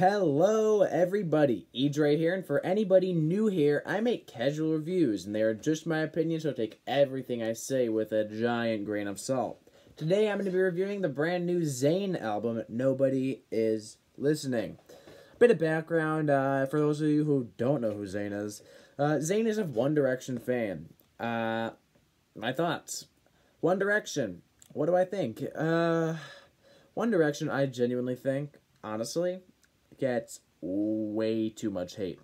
Hello, everybody. Edre here, and for anybody new here, I make casual reviews, and they are just my opinion, so take everything I say with a giant grain of salt. Today, I'm going to be reviewing the brand new Zayn album, Nobody Is Listening. Bit of background uh, for those of you who don't know who Zayn is. Uh, Zayn is a One Direction fan. Uh, my thoughts. One Direction. What do I think? Uh, One Direction, I genuinely think, honestly, gets way too much hate.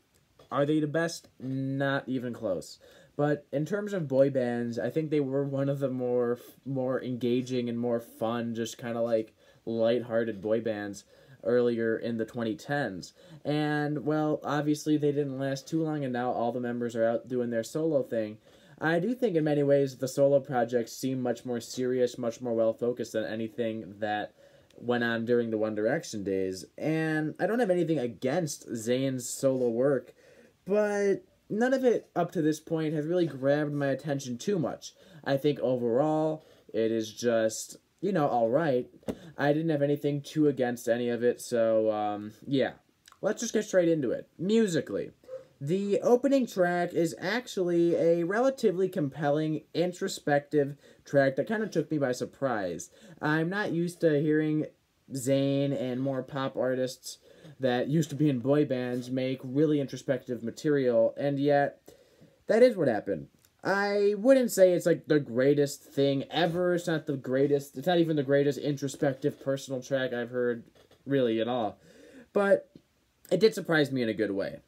Are they the best? Not even close. But in terms of boy bands, I think they were one of the more more engaging and more fun, just kind of like light-hearted boy bands earlier in the 2010s. And well, obviously they didn't last too long and now all the members are out doing their solo thing. I do think in many ways the solo projects seem much more serious, much more well focused than anything that went on during the One Direction days. And I don't have anything against Zayn's solo work, but none of it up to this point has really grabbed my attention too much. I think overall it is just, you know, alright. I didn't have anything too against any of it, so um, yeah. Let's just get straight into it. Musically. The opening track is actually a relatively compelling, introspective track that kind of took me by surprise. I'm not used to hearing Zayn and more pop artists that used to be in boy bands make really introspective material, and yet that is what happened. I wouldn't say it's like the greatest thing ever. It's not the greatest, it's not even the greatest introspective personal track I've heard really at all. But it did surprise me in a good way.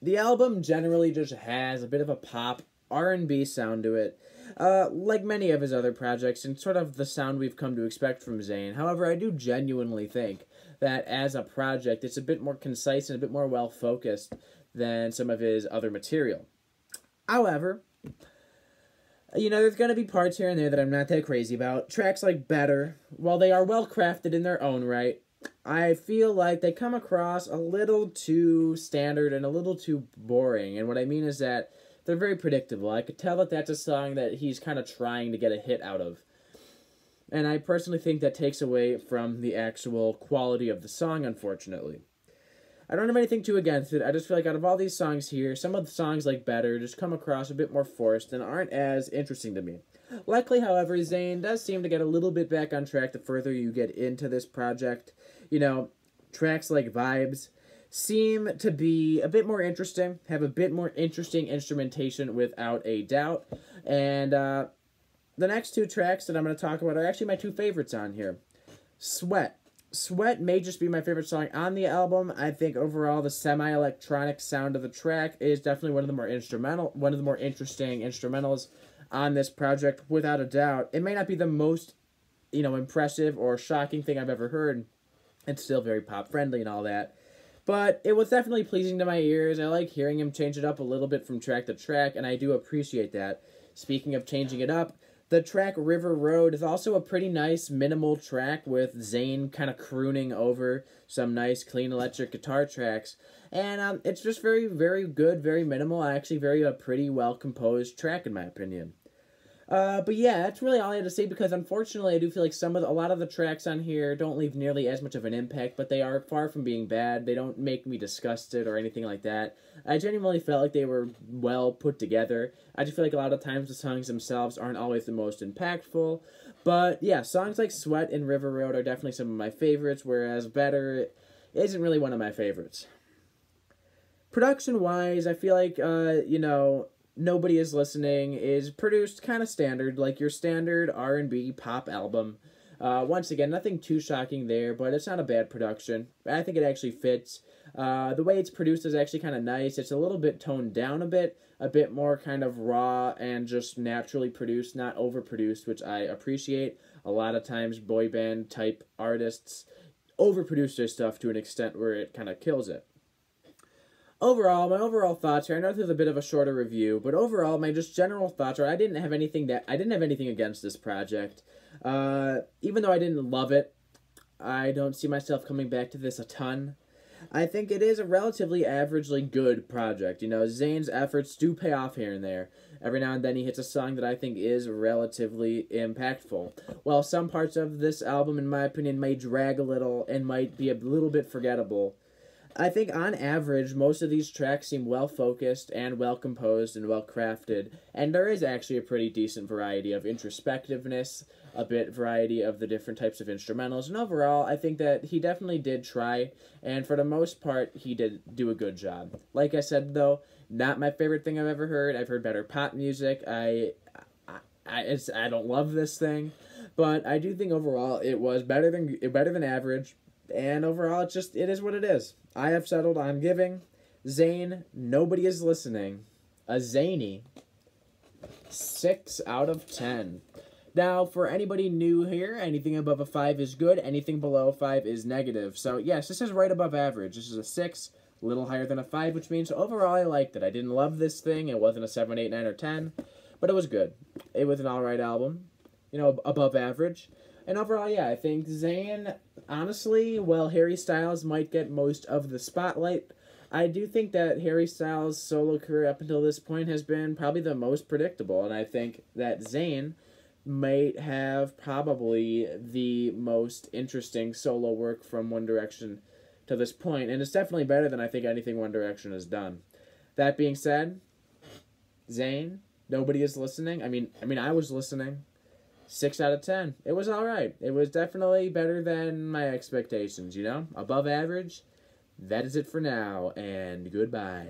The album generally just has a bit of a pop R&B sound to it, uh, like many of his other projects, and sort of the sound we've come to expect from Zayn. However, I do genuinely think that as a project, it's a bit more concise and a bit more well focused than some of his other material. However, you know, there's going to be parts here and there that I'm not that crazy about. Tracks like Better, while they are well crafted in their own right, I feel like they come across a little too standard and a little too boring. And what I mean is that they're very predictable. I could tell that that's a song that he's kind of trying to get a hit out of. And I personally think that takes away from the actual quality of the song, unfortunately. I don't have anything too against it. I just feel like out of all these songs here, some of the songs like Better just come across a bit more forced and aren't as interesting to me. Luckily, however, Zayn does seem to get a little bit back on track the further you get into this project. You know, tracks like Vibes seem to be a bit more interesting, have a bit more interesting instrumentation without a doubt. And uh, the next two tracks that I'm going to talk about are actually my two favorites on here. Sweat. Sweat may just be my favorite song on the album. I think overall the semi-electronic sound of the track is definitely one of the more instrumental, one of the more interesting instrumentals on this project, without a doubt. It may not be the most, you know, impressive or shocking thing I've ever heard. It's still very pop friendly and all that. But it was definitely pleasing to my ears. I like hearing him change it up a little bit from track to track, and I do appreciate that. Speaking of changing it up, the track River Road is also a pretty nice minimal track with Zayn kind of crooning over some nice clean electric guitar tracks. And um, it's just very, very good, very minimal, actually very a pretty well composed track in my opinion. Uh, but yeah, that's really all I had to say because unfortunately, I do feel like some of the, a lot of the tracks on here don't leave nearly as much of an impact, but they are far from being bad. They don't make me disgusted or anything like that. I genuinely felt like they were well put together. I just feel like a lot of times the songs themselves aren't always the most impactful. But yeah, songs like Sweat and River Road are definitely some of my favorites, whereas Better isn't really one of my favorites. Production wise, I feel like, uh, you know, Nobody is Listening is produced kind of standard, like your standard R&B pop album. Uh, once again, nothing too shocking there, but it's not a bad production. I think it actually fits. Uh, the way it's produced is actually kind of nice. It's a little bit toned down a bit, a bit more kind of raw and just naturally produced, not overproduced, which I appreciate. A lot of times, boy band type artists overproduce their stuff to an extent where it kind of kills it overall, my overall thoughts here. I know this is a bit of a shorter review, but overall, my just general thoughts are I didn't have anything that I didn't have anything against this project. Uh, even though I didn't love it, I don't see myself coming back to this a ton. I think it is a relatively averagely good project. You know, Zayn's efforts do pay off here and there. Every now and then he hits a song that I think is relatively impactful. While some parts of this album, in my opinion, may drag a little and might be a little bit forgettable, I think on average, most of these tracks seem well focused and well composed and well crafted, and there is actually a pretty decent variety of introspectiveness, a bit variety of the different types of instrumentals, and overall, I think that he definitely did try, and for the most part, he did do a good job. Like I said, though, not my favorite thing I've ever heard. I've heard better pop music. I, I, I, it's, I don't love this thing, but I do think overall it was better than better than average, and overall, it's just it is what it is. I have settled. I'm giving Zayn, Nobody is listening. A zany six out of ten. Now, for anybody new here, anything above a 5 is good, anything below 5 is negative. So, yes, this is right above average. This is a 6, a little higher than a 5, which means overall I liked it. I didn't love this thing. It wasn't a 7, 8, 9, or 10, but it was good. It was an alright album, you know, above average. And overall, yeah, I think Zayn, honestly, well, Harry Styles might get most of the spotlight. I do think that Harry Styles' solo career up until this point has been probably the most predictable, and I think that Zayn might have probably the most interesting solo work from One Direction to this point, and it's definitely better than I think anything One Direction has done. That being said, Zayn, nobody is listening. I mean, I mean, I was listening. Six out of ten. It was all right. It was definitely better than my expectations. You know, above average. That is it for now, and goodbye.